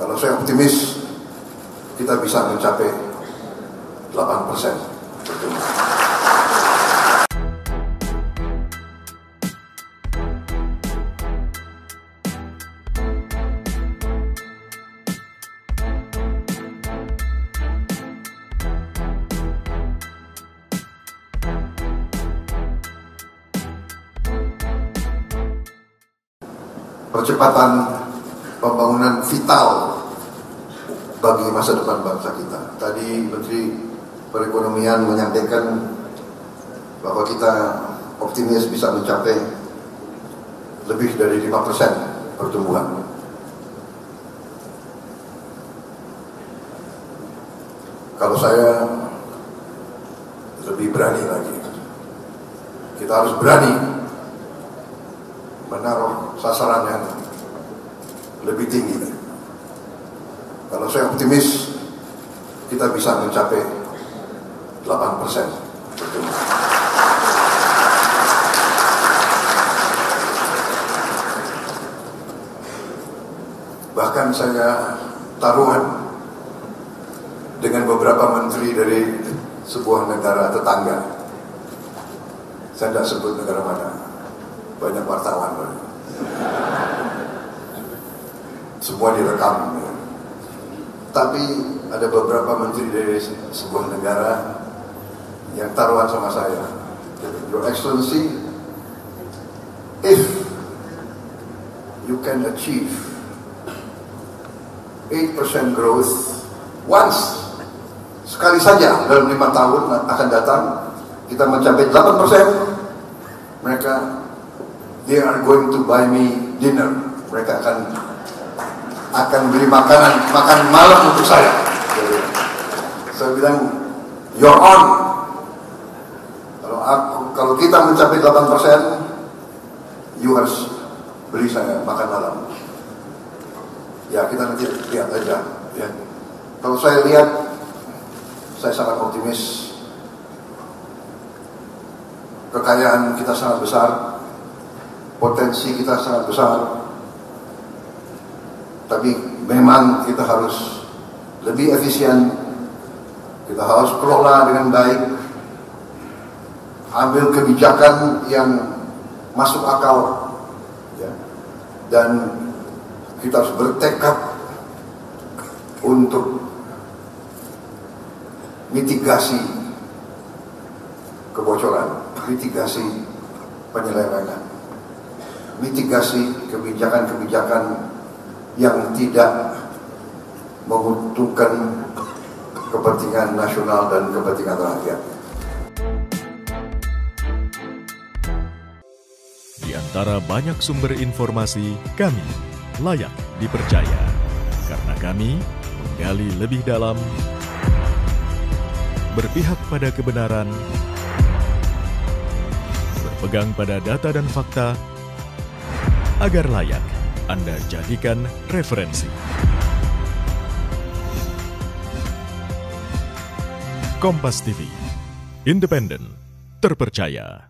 Kalau saya optimis, kita bisa mencapai 8 persen. Percepatan pembangunan vital bagi masa depan bangsa kita. Tadi Menteri Perekonomian menyampaikan bahwa kita optimis bisa mencapai lebih dari 5% pertumbuhan. Kalau saya lebih berani lagi. Kita harus berani menaruh sasaran yang lebih tinggi. Optimis, kita bisa mencapai 8 persen Bahkan saya taruhan dengan beberapa menteri dari sebuah negara tetangga. Saya tidak sebut negara mana. Banyak wartawan. Semua direkam tapi ada beberapa menteri dari sebuah negara yang taruhan sama saya Your Excellency if you can achieve 8% growth once sekali saja dalam lima tahun akan datang kita mencapai 8% mereka they are going to buy me dinner. Mereka akan akan beli makanan makan malam untuk saya. Saya bilang, you're on. Kalau aku, kalau kita mencapai 8 persen, you harus beli saya makan malam. Ya kita nanti lihat aja. Ya. Kalau saya lihat, saya sangat optimis. Kekayaan kita sangat besar, potensi kita sangat besar tapi memang kita harus lebih efisien kita harus kelola dengan baik ambil kebijakan yang masuk akal ya. dan kita harus bertekad untuk mitigasi kebocoran mitigasi penyelewengan mitigasi kebijakan-kebijakan yang tidak menguntungkan kepentingan nasional dan kepentingan rakyat. Di antara banyak sumber informasi, kami layak dipercaya karena kami menggali lebih dalam, berpihak pada kebenaran, berpegang pada data dan fakta agar layak Anda jadikan referensi. Kompas TV, independen, terpercaya.